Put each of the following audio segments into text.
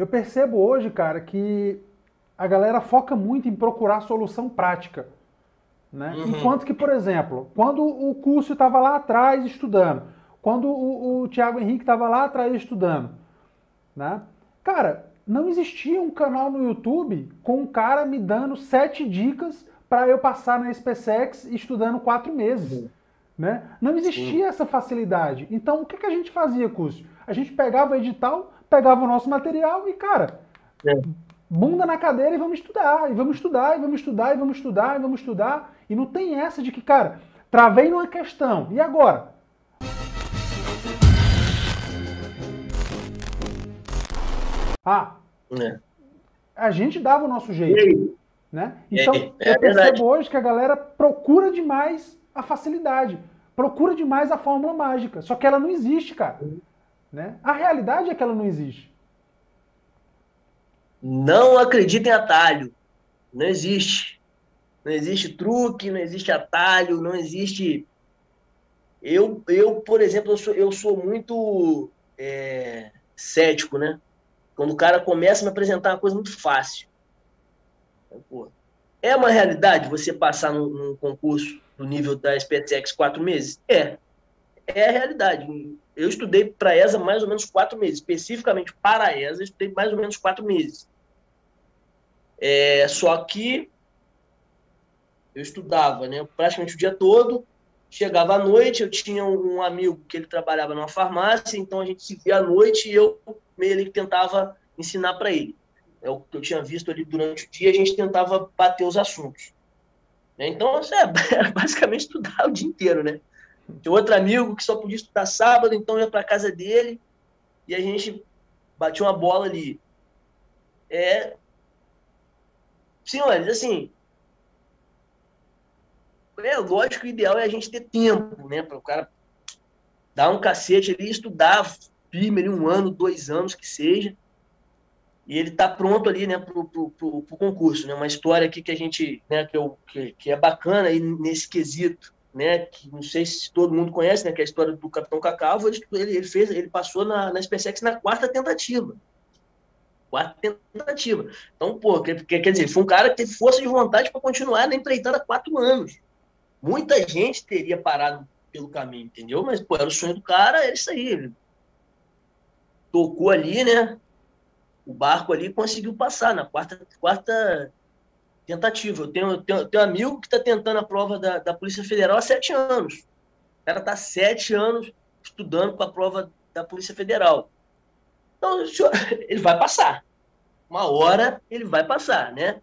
Eu percebo hoje, cara, que a galera foca muito em procurar solução prática. Né? Uhum. Enquanto que, por exemplo, quando o curso estava lá atrás estudando, quando o, o Tiago Henrique estava lá atrás estudando, né? cara, não existia um canal no YouTube com um cara me dando sete dicas para eu passar na SpaceX estudando quatro meses. Né? Não existia Sim. essa facilidade. Então, o que, que a gente fazia, Cúcio? A gente pegava o edital, pegava o nosso material e, cara, é. bunda na cadeira e vamos estudar, e vamos estudar, e vamos estudar, e vamos estudar, e vamos estudar. E não tem essa de que, cara, travei numa questão, e agora? Ah, é. a gente dava o nosso jeito. Né? Então, é, é eu percebo verdade. hoje que a galera procura demais a facilidade, procura demais a fórmula mágica, só que ela não existe, cara. Né? A realidade é que ela não existe. Não acredita em atalho. Não existe. Não existe truque, não existe atalho, não existe. Eu, eu por exemplo, eu sou, eu sou muito é, cético, né? Quando o cara começa a me apresentar uma coisa muito fácil. Pô, é uma realidade você passar num, num, concurso do nível da SPTX quatro meses? É. É a realidade. Eu estudei para a ESA mais ou menos quatro meses. Especificamente para a ESA, eu estudei mais ou menos quatro meses. É, só que eu estudava né, praticamente o dia todo, chegava à noite, eu tinha um amigo que ele trabalhava numa farmácia, então a gente se via à noite e eu meio ali tentava ensinar para ele. É o que eu tinha visto ali durante o dia, a gente tentava bater os assuntos. Né? Então, assim, é, basicamente estudar o dia inteiro, né? Tinha outro amigo que só podia estudar sábado, então ia para casa dele e a gente batia uma bola ali. É, Senhores, assim, é lógico que o ideal é a gente ter tempo, né? Para o cara dar um cacete ali, estudar firme ali um ano, dois anos que seja, e ele tá pronto ali, né, pro, pro concurso, né? Uma história aqui que a gente, né, que, eu, que, que é bacana aí nesse quesito, né? Que não sei se todo mundo conhece, né? Que é a história do Capitão Cacavo. Ele, ele fez, ele passou na, na SpaceX na quarta tentativa quarta tentativa. Então, pô, quer, quer dizer, foi um cara que teve força de vontade para continuar na empreitada há quatro anos. Muita gente teria parado pelo caminho, entendeu? Mas, pô, era o sonho do cara, é isso aí. Ele tocou ali, né? O barco ali conseguiu passar na quarta, quarta tentativa. Eu tenho, eu tenho, eu tenho um amigo que está tentando a prova da, da Polícia Federal há sete anos. O cara está sete anos estudando para a prova da Polícia Federal. Então, ele vai passar. Uma hora ele vai passar, né?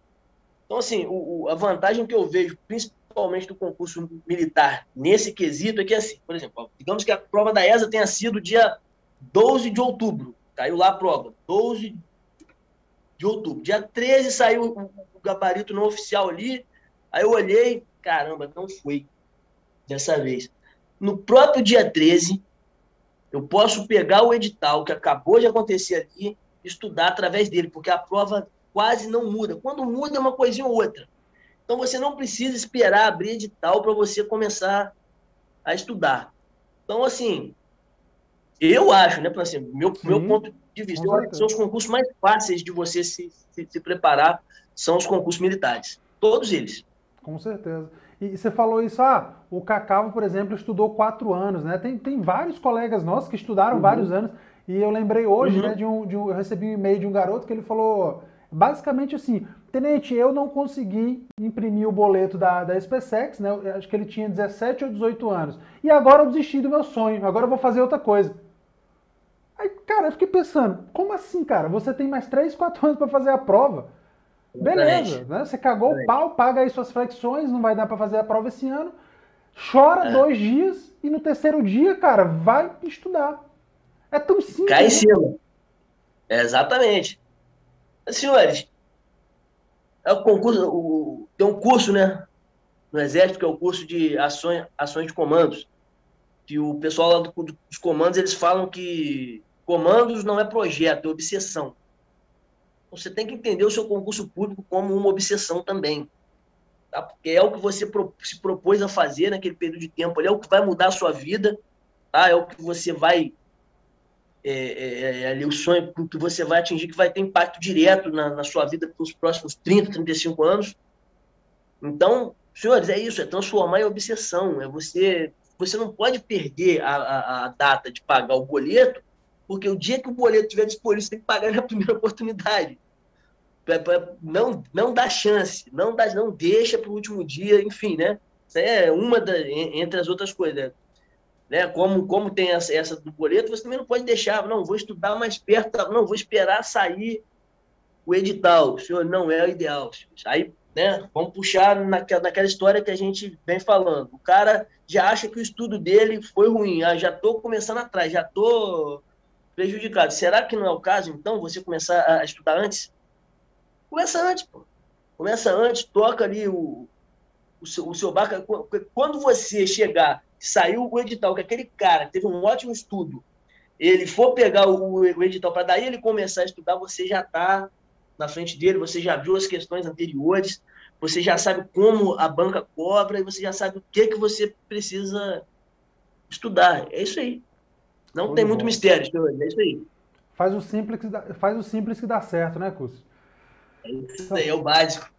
Então, assim, o, o, a vantagem que eu vejo, principalmente do concurso militar, nesse quesito, é que, assim, por exemplo, digamos que a prova da ESA tenha sido dia 12 de outubro. Caiu lá a prova, 12 de outubro. Dia 13 saiu o, gabarito não oficial ali. Aí eu olhei, caramba, não foi dessa vez. No próprio dia 13, eu posso pegar o edital que acabou de acontecer ali, estudar através dele, porque a prova quase não muda. Quando muda é uma coisinha ou outra. Então você não precisa esperar abrir edital para você começar a estudar. Então, assim, eu acho, né, assim, meu, meu ponto de vista, eu acho que são os concursos mais fáceis de você se, se, se preparar, são os concursos militares. Todos eles. Com certeza. E você falou isso, ah, o Cacavo, por exemplo, estudou quatro anos, né? Tem, tem vários colegas nossos que estudaram uhum. vários anos. E eu lembrei hoje, uhum. né, de um, de um, eu recebi um e-mail de um garoto que ele falou basicamente assim, Tenente, eu não consegui imprimir o boleto da, da SpaceX, né? Eu acho que ele tinha 17 ou 18 anos. E agora eu desisti do meu sonho, agora eu vou fazer outra coisa. Aí, cara, eu fiquei pensando, como assim, cara? Você tem mais 3, 4 anos para fazer a prova. Beleza, né? Você cagou o pau, paga aí suas flexões, não vai dar para fazer a prova esse ano. Chora é. dois dias e no terceiro dia, cara, vai estudar. É tão simples. Cai em né? cima. É, exatamente. Senhores, é o concurso, o, tem um curso, né, no Exército, que é o curso de ações, ações de comandos, que o pessoal lá do, dos comandos, eles falam que comandos não é projeto, é obsessão você tem que entender o seu concurso público como uma obsessão também. Tá? Porque é o que você se propôs a fazer naquele período de tempo, é o que vai mudar a sua vida, tá? é o que você vai é, é, é, ali o sonho que você vai atingir, que vai ter impacto direto na, na sua vida pelos próximos 30, 35 anos. Então, senhores, é isso, é transformar em obsessão. É você, você não pode perder a, a, a data de pagar o boleto, porque o dia que o boleto estiver disponível, você tem que pagar na primeira oportunidade. Não, não dá chance, não, dá, não deixa para o último dia, enfim, né? Isso é uma da, entre as outras coisas né? Como, como tem essa, essa do boleto, você também não pode deixar, não, vou estudar mais perto, não, vou esperar sair o edital. Senhor, não é o ideal. Aí, né, vamos puxar naquela, naquela história que a gente vem falando. O cara já acha que o estudo dele foi ruim, ah, já estou começando atrás, já estou prejudicado. Será que não é o caso, então, você começar a estudar antes? Começa antes, pô. Começa antes, toca ali o, o seu, o seu barco. Quando você chegar saiu o edital, que aquele cara teve um ótimo estudo, ele for pegar o, o edital para daí ele começar a estudar, você já está na frente dele, você já viu as questões anteriores, você já sabe como a banca cobra e você já sabe o que, que você precisa estudar. É isso aí. Não tem bom. muito mistério. É isso aí. Faz o simples que dá, faz o simples que dá certo, né, Cus? É isso aí, é o básico.